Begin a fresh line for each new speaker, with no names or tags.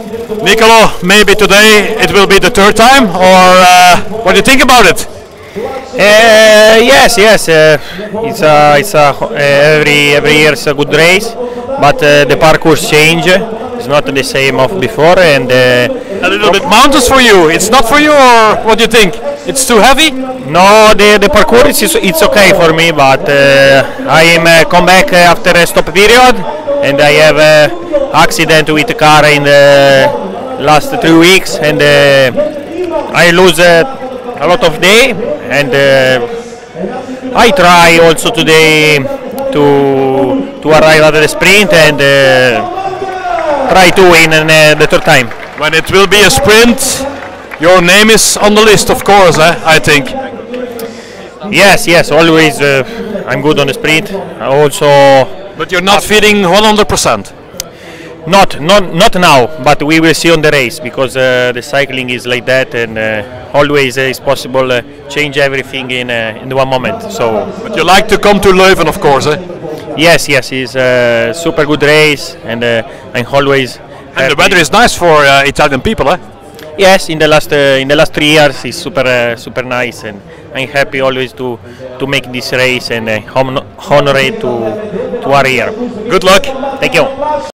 Nicolo, maybe today it will be the third time, or uh, what do you think about it?
Uh, yes, yes. Uh, it's a, it's a, uh, every every year it's a good race, but uh, the parcours change. It's not the same of before, and uh,
A little bit mountains for you. It's not for you, or what do you think? It's too heavy.
no, the the parcours is it's okay for me, but uh, I am uh, come back after a stop period, and I have uh, accident with the car in the last two weeks, and uh, I lose uh, a lot of day, and uh, I try also today to to arrive at the sprint and uh, try to win in, uh, the third time.
When it will be a sprint, your name is on the list, of course. Eh? I think.
Yes, yes, always uh, I'm good on the sprint. Also,
But you're not feeling 100%.
not not not now, but we will see on the race because uh, the cycling is like that, and uh, always uh, is possible uh, change everything in uh, in one moment. So
But you like to come to Leuven, of course. Eh?
yes, yes, it's a super good race, and uh, I'm always.
And the weather is nice for uh, Italian people. Eh?
Yes, in the last uh, in the last three years it's super uh, super nice, and I'm happy always to to make this race and uh, honor it to year.
Good luck.
Thank you.